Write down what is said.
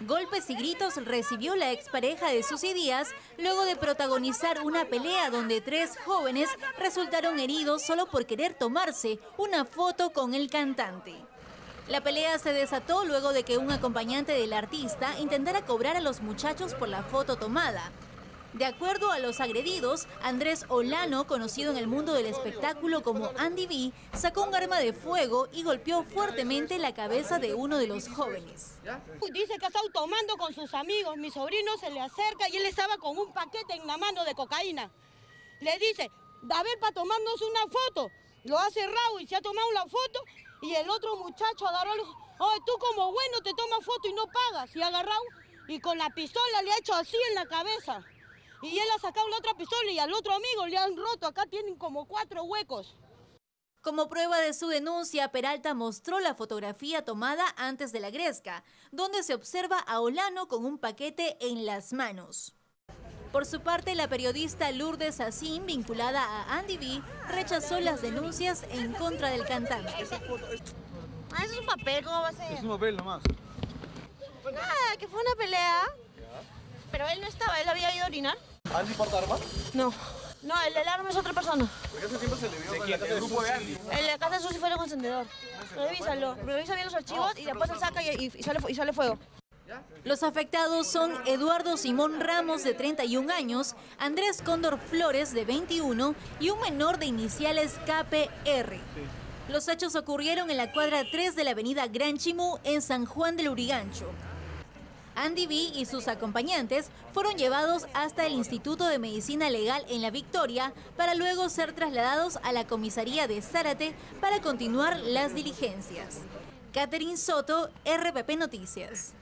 Golpes y gritos recibió la expareja de Susy Díaz luego de protagonizar una pelea donde tres jóvenes resultaron heridos solo por querer tomarse una foto con el cantante. La pelea se desató luego de que un acompañante del artista intentara cobrar a los muchachos por la foto tomada. De acuerdo a los agredidos, Andrés Olano, conocido en el mundo del espectáculo como Andy B, sacó un arma de fuego y golpeó fuertemente la cabeza de uno de los jóvenes. Dice que ha estado tomando con sus amigos, mi sobrino se le acerca y él estaba con un paquete en la mano de cocaína. Le dice, a ver, para tomarnos una foto. Lo ha cerrado y se ha tomado la foto y el otro muchacho agarró, ay, tú como bueno te tomas foto y no pagas. Y agarrado y con la pistola le ha hecho así en la cabeza. Y él ha sacado la otra pistola y al otro amigo le han roto. Acá tienen como cuatro huecos. Como prueba de su denuncia, Peralta mostró la fotografía tomada antes de la gresca, donde se observa a Olano con un paquete en las manos. Por su parte, la periodista Lourdes Asín, vinculada a Andy B, rechazó las denuncias en contra del cantante. Ah, es un papel, ¿cómo va a ser? Es un papel nomás. Nada, que fue una pelea. Pero él no estaba, él había ido a orinar. ¿Andy porta armas? No. No, el del arma es otra persona. ¿Por qué hace tiempo se le vio con la casa de grupo de Andy? En la casa de Susi fue el encendedor. Revísalo. Revisa bien los archivos y después él saca y, y sale, y sale fuego. Los afectados son Eduardo Simón Ramos, de 31 años, Andrés Cóndor Flores, de 21, y un menor de iniciales KPR. Los hechos ocurrieron en la cuadra 3 de la avenida Gran Chimú, en San Juan del Urigancho. Andy B y sus acompañantes fueron llevados hasta el Instituto de Medicina Legal en La Victoria para luego ser trasladados a la comisaría de Zárate para continuar las diligencias. Catherine Soto, RPP Noticias.